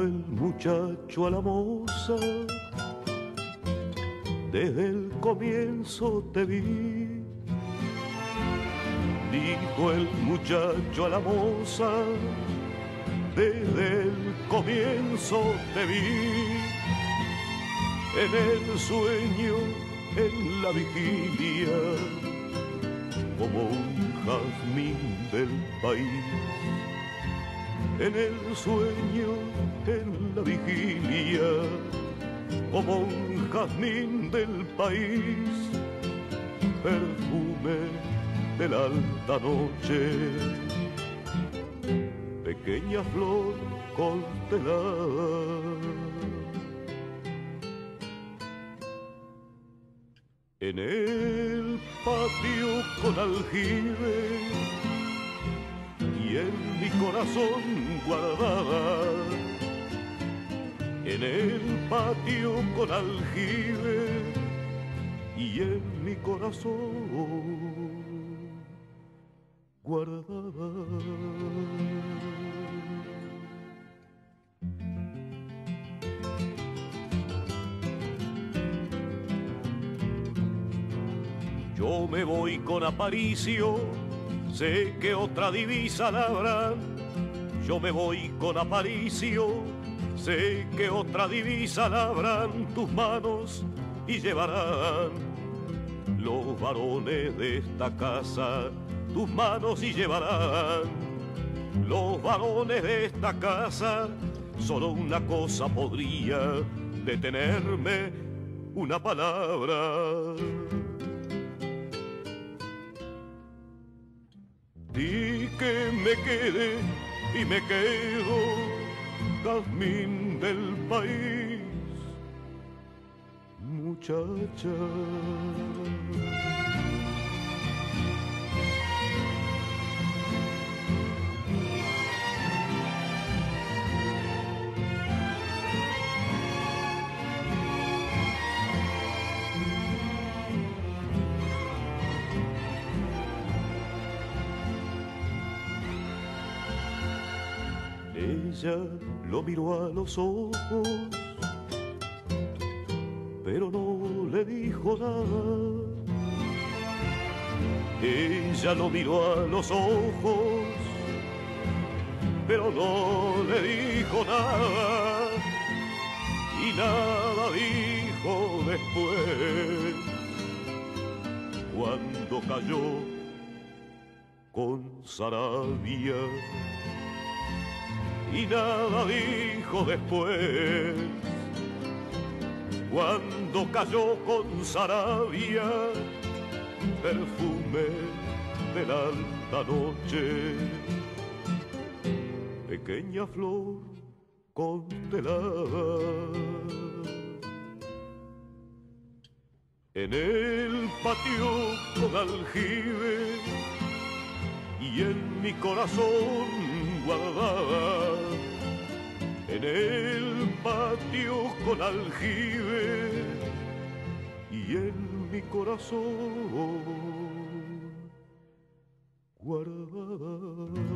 El muchacho a la moza, desde el comienzo te vi. Dijo el muchacho a la moza, desde el comienzo te vi. En el sueño, en la vigilia, como un jazmín del país en el sueño, en la vigilia, como un jazmín del país, perfume de la alta noche, pequeña flor constelada. En el patio con aljibe y en mi corazón guardada. En el patio con aljibe y en mi corazón guardada. Yo me voy con Aparicio Sé que otra divisa la habrá, yo me voy con Aparicio. Sé que otra divisa la habrán tus manos y llevarán los varones de esta casa, tus manos y llevarán los varones de esta casa. Solo una cosa podría detenerme, una palabra y que me quede y me quedo jazmín del país, muchacha. Ella lo miró a los ojos, pero no le dijo nada. Ella lo miró a los ojos, pero no le dijo nada. Y nada dijo después, cuando cayó con Sarabia y nada dijo después. Cuando cayó con Sarabia, perfume de la alta noche, pequeña flor constelada. En el patio con aljibe y en mi corazón guardada en el patio con aljibe y en mi corazón guardada.